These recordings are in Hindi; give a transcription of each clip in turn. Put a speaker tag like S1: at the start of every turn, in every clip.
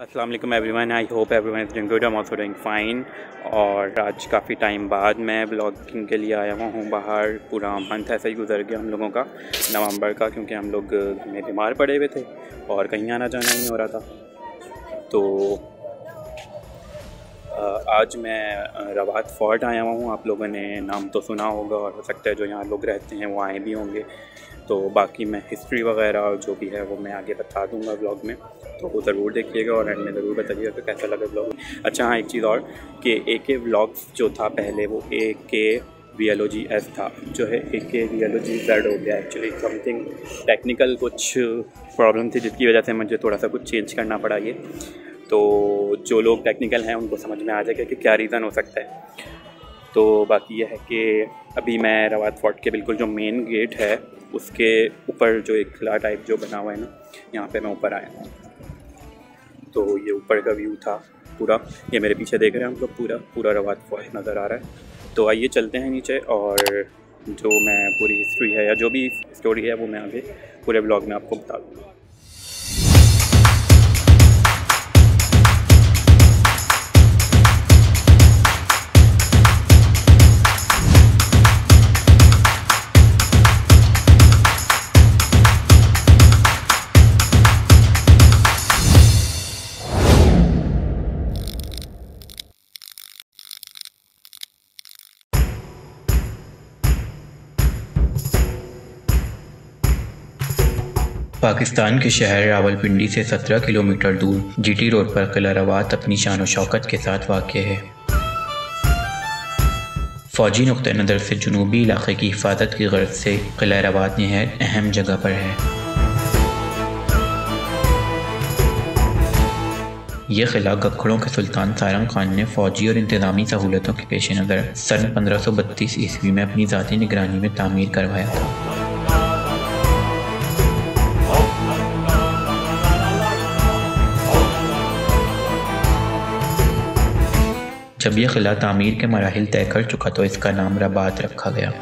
S1: अस्सलाम everyone I hope everyone is doing good am also doing fine और आज काफ़ी टाइम बाद मैं ब्लॉगिंग के लिए आया हुआ हूँ बाहर पूरा मंथ ऐसा ही गुजर गया हम लोगों का, नवंबर का, क्योंकि हम लोग में बीमार पड़े हुए थे और कहीं आना जाना नहीं हो रहा था। तो आज मैं रवात फोर्ट आया हुआ हूँ। आप लोगों ने नाम तो सुना होगा और हो सकता है जो यहाँ लोग रहते हैं वो आए भी होंगे। तो बाकी मैं हिस्ट्री वगैरह और जो भी है वो मैं आगे बता दूँगा ब्लॉग में। तो वो ज़रूर देखिएगा और एंड में ज़रूर बताइएगा कि कैसा लगा ब्लॉग अच्छा हाँ एक चीज़ और कि ए के ब्लॉग्स जो था पहले वो A K V L O G S था। जो है A K V L O G Z हो गया। एक्चुअली समथिंग टेक्निकल कुछ प्रॉब्लम थी जिसकी वजह से मुझे थोड़ा सा कुछ चेंज करना पड़ा ये। तो जो लोग टेक्निकल हैं, उनको समझ में आ जाएगा कि क्या रीज़न हो सकता है। तो बाकी यह है कि अभी मैं रवात फोर्ट के बिल्कुल जो मेन गेट है, उसके ऊपर जो एक किला टाइप जो बना हुआ है ना, यहाँ पे मैं ऊपर आया हूँ। तो ये ऊपर का व्यू था पूरा। ये मेरे पीछे देख रहे हैं हम लोग पूरा पूरा रवात फोर्ट नज़र आ रहा है। तो आइए चलते हैं नीचे और जो मैं पूरी हिस्ट्री है या जो भी स्टोरी है वो मैं आगे पूरे ब्लॉग में आपको बता दूँगा।
S2: पाकिस्तान के शहर रावलपिंडी से 17 किलोमीटर दूर जीटी रोड पर किला अपनी शान शौकत के साथ वाक़ है। फ़ौजी नुक़ नज़र से जनूबी इलाके की हिफाजत की गर्ज से किला रवात नहायत अहम जगह पर है। यह किला गखड़ों के सुल्तान सारंग खान ने फ़ौजी और इंतज़ामी सहूलतों के पेश नज़र सन पंद्रह सौ बत्तीस ईस्वी में अपनी ज़ाती निगरानी में तामीर करवाया था। जब यह किला तामीर के मराहल तय कर चुका तो इसका नाम रबात रखा गया।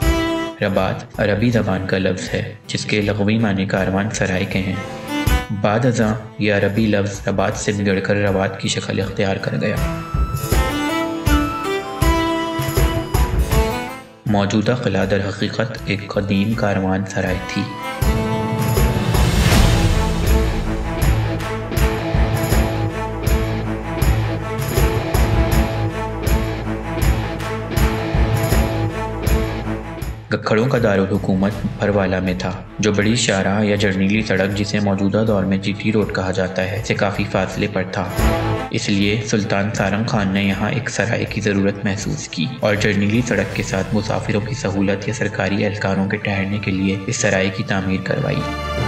S2: रबात अरबी ज़बान का लफ्ज़ है, जिसके लगवी माने कारवान सराय के हैं। बाद अजा यह अरबी लफ्ज़ रबात से बिगड़कर रबात की शक्ल अख्तियार कर गया। मौजूदा किला दर हकीकत एक कदीम कारवान सराय थी। गखड़ों का दारकूमत भरवाला में था, जो बड़ी शाहराह या जर्नीली सड़क जिसे मौजूदा दौर में जीटी रोड कहा जाता है, से काफ़ी फासले पर था। इसलिए सुल्तान सारंग खान ने यहाँ एक सराय की ज़रूरत महसूस की और जर्नीली सड़क के साथ मुसाफिरों की सहूलत या सरकारी एहलकारों के ठहरने के लिए इस सराय की तमीर करवाई।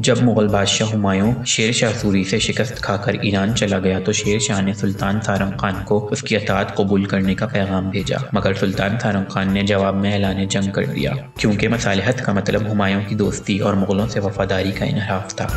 S2: जब मुग़ल बादशाह हुमायूं शेर शाह सूरी से शिकस्त खाकर ईरान चला गया तो शेर शाह ने सुल्तान सारंग खान को उसकी अतात कबूल करने का पैगाम भेजा। मगर सुल्तान सारंग खान ने जवाब में ऐलान जंग कर दिया, क्योंकि मसालहत का मतलब हुमायूं की दोस्ती और मुग़लों से वफादारी का इनहराफ था।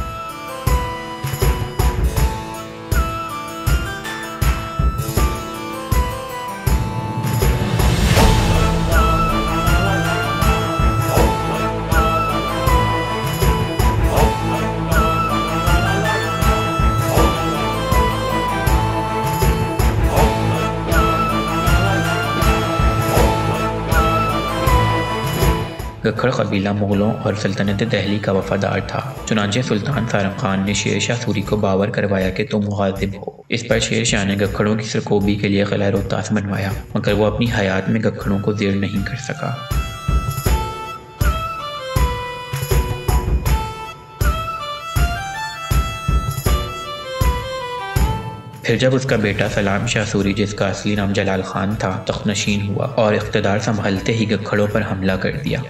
S2: गखड़ कबीला मुग़लों और सल्तनत दहली का वफादार था। चुनाचे सुल्तान सारंग खान ने शेर शाह सूरी को बावर करवाया कि तुम मुहाजिब हो। इस पर शेर शाह ने गखड़ों की सरकोबी के लिए खला रोहतास बनवाया मगर वो अपनी हयात में गखड़ों को जेर नहीं कर सका। फिर जब उसका बेटा सलाम शाह सूरी, जिसका असली नाम जलाल खान था, तख्त नशीन हुआ और इकतदार संभालते ही गखड़ों पर हमला कर दिया।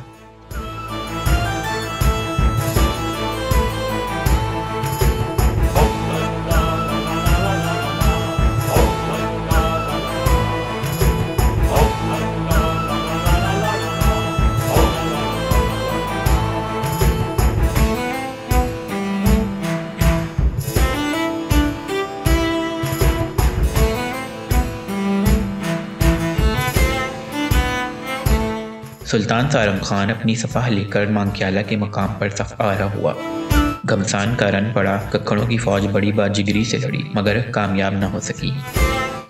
S2: सुल्तान सारम खान अपनी सफ़ाह लेकर मांग्याला के मकाम पर सफ रहा हुआ। घमसान का रन पड़ा, कक्कड़ों की फौज बड़ी बाजिगरी से लड़ी, मगर कामयाब न हो सकी।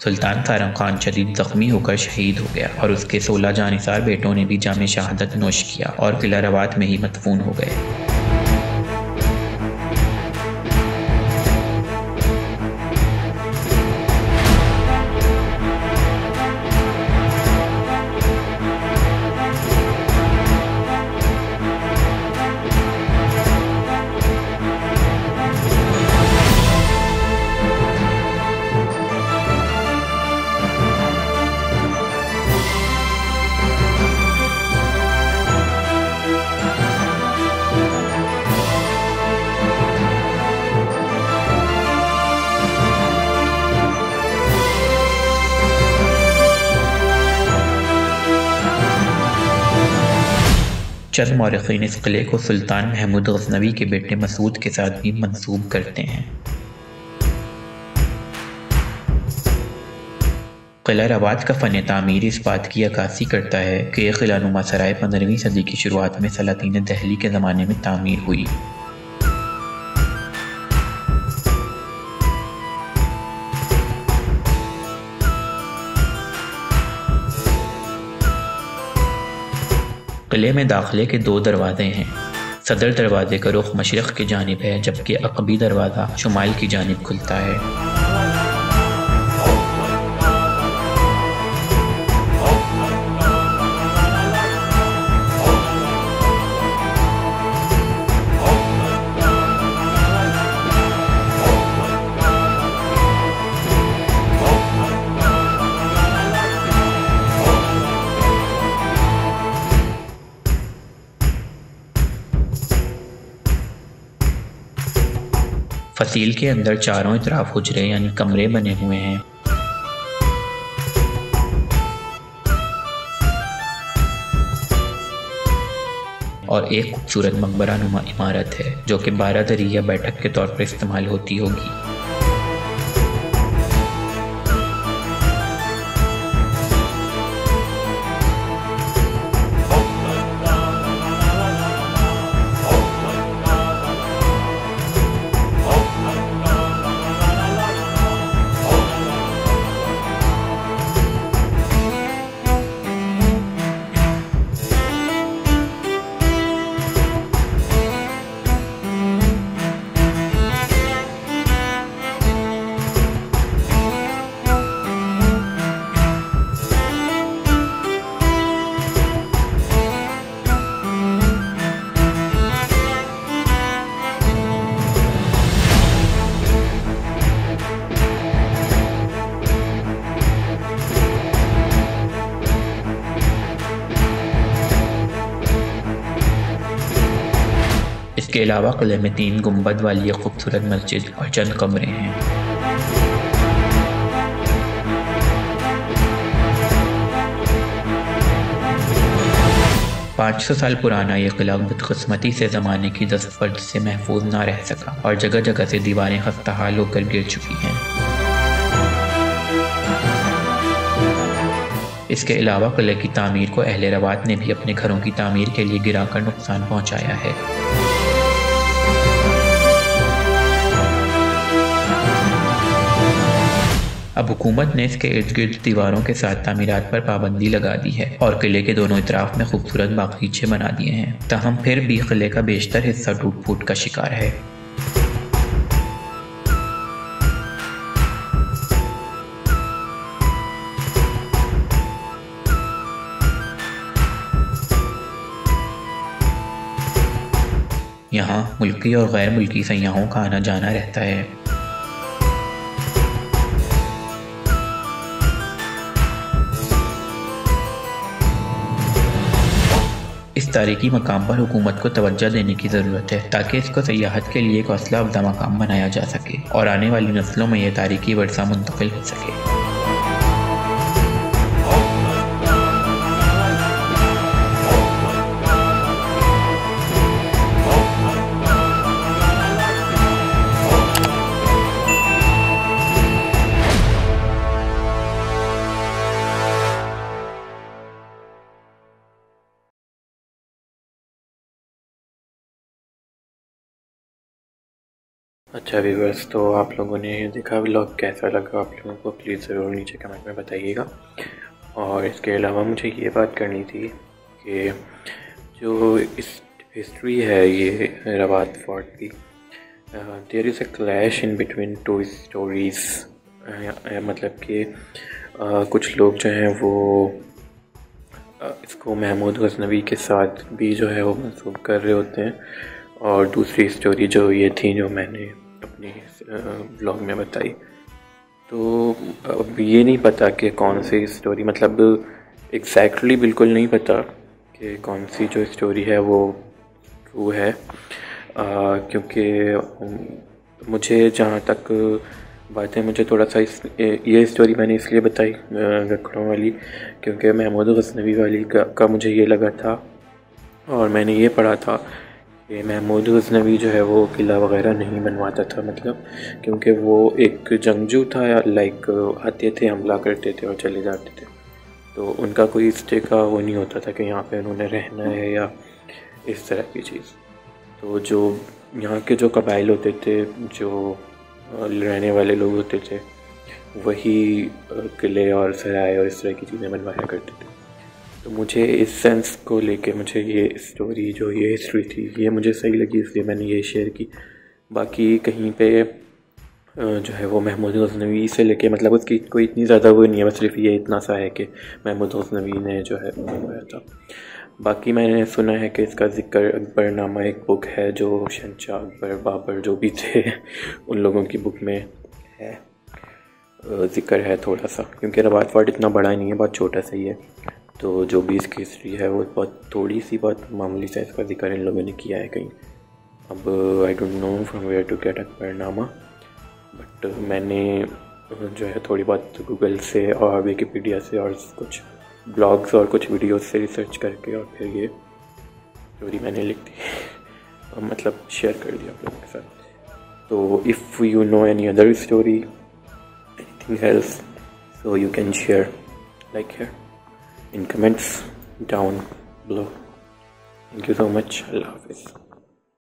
S2: सुल्तान सारम खान शदीद जख्मी होकर शहीद हो गया और उसके सोलह जानसार बेटों ने भी जाम शहादत नोश किया और किला रवात में ही मतफून हो गए। चंद मौरखीन इस किले को सुल्तान महमूद गजनवी के बेटे मसूद के साथ भी मंसूब करते हैं। किला रवात का फ़न तामीर इस बात की अक्सी करता है कि यह किला नुमा सराय पंद्रहवीं सदी की शुरुआत में सलातीन दहली के ज़माने में तामीर हुई। किले में दाखिले के दो दरवाजे हैं। सदर दरवाजे का रुख मशरक़ की जानब है, जबकि अकबी दरवाज़ा शुमाल की जानब खुलता है। फसील के अंदर चारों इतराफ हुजरे यानी कमरे बने हुए हैं। और एक खूबसूरत मकबरा नुमा इमारत है, जो कि बारह दरिया बैठक के तौर पर इस्तेमाल होती होगी। इसके अलावा किले में तीन गुंबद वाली एक खूबसूरत मस्जिद और चंद कमरे हैं। पाँच सौ साल पुराना ये किला बदकस्मती से ज़माने की दस्तफर्द से महफूज ना रह सका और जगह जगह से दीवारें खस्ता हाल होकर गिर चुकी हैं। इसके अलावा किले की तामीर को अहले रवात ने भी अपने घरों की तामीर के लिए गिराकर नुकसान पहुँचाया है। अब हुकूमत ने इसके इर्द गिर्द दीवारों के साथ तमीरत पर पाबंदी लगा दी है और किले के दोनों इतराफ में खूबसूरत बागीचे बना दिए हैं। तहम फिर भी किले का बेशतर हिस्सा टूट फूट का शिकार है। यहाँ मुल्की और गैर मुल्की सयाहों का आना जाना रहता है। तारीखी मकाम पर हुकूमत को तवज्जो देने की ज़रूरत है, ताकि इसको सयाहत के लिए एक हौसला अफजा मकाम बनाया जा सके और आने वाली नस्लों में यह तारीखी वर्षा मुंतकिल हो सके। अच्छा व्यूवर्स तो आप लोगों ने देखा व्लॉग कैसा लगा? आप लोगों को प्लीज़ ज़रूर नीचे कमेंट में बताइएगा। और इसके अलावा मुझे ये बात करनी थी कि जो इस हिस्ट्री है ये रवात फोर्ट की there is a clash in between two stories मतलब कि कुछ लोग जो हैं वो इसको महमूद गजनवी के साथ भी जो है वो मनसूब कर रहे होते हैं। और दूसरी स्टोरी जो ये थी जो मैंने अपनी ब्लॉग में बताई। तो अब ये नहीं पता कि कौन सी स्टोरी मतलब एग्जैक्टली exactly बिल्कुल नहीं पता कि कौन सी जो स्टोरी है वो ट्रू है। क्योंकि मुझे जहाँ तक बात है मुझे थोड़ा सा इस ये स्टोरी मैंने इसलिए बताई लखनऊ वाली क्योंकि महमूद गसनवी वाली का, का मुझे ये लगा था। और मैंने ये पढ़ा था कि महमूद गजनवी जो है वो किला वगैरह नहीं बनवाता था मतलब क्योंकि वो एक जंगजू था या लाइक आते थे, हमला करते थे और चले जाते थे। तो उनका कोई स्टे का वो नहीं होता था कि यहाँ पे उन्होंने रहना है या इस तरह की चीज़। तो जो यहाँ के जो कबाइल होते थे, जो रहने वाले लोग होते थे, वही किले और सराय और इस तरह की चीज़ें बनवाया करते थे। तो मुझे इस सेंस को लेके मुझे ये स्टोरी जो ये हिस्ट्री थी, ये मुझे सही लगी, इसलिए मैंने ये शेयर की। बाकी कहीं पे जो है वो महमूद गजनवी से लेके मतलब उसकी कोई इतनी ज़्यादा वो नहीं है, बस सिर्फ़ ये इतना सा है कि महमूद गजनवी ने जो है बनवाया था। बाकी मैंने सुना है कि इसका ज़िक्र अकबर नामा एक बुक है, जो शनशाह अकबर, बाबर जो भी थे, उन लोगों की बुक में है। ज़िक्र है थोड़ा सा, क्योंकि रवात फाट इतना बड़ा ही नहीं है, बहुत छोटा सा ही है। तो जो भी इसकी हिस्ट्री है, वो बहुत थोड़ी सी बहुत मामूली सा इसका ज़िक्र इन लोगों ने किया है कहीं। अब I don't know from where to get Akbarnama but मैंने जो है थोड़ी बहुत गूगल से और विकीपीडिया से और कुछ ब्लॉग्स और कुछ वीडियोस से रिसर्च करके और फिर ये स्टोरी मैंने लिख दी। मतलब शेयर कर दिया आप लोगों के साथ। तो if you know any other story anything else so you can share like here in comments down below. Thank you so much. Allah hafiz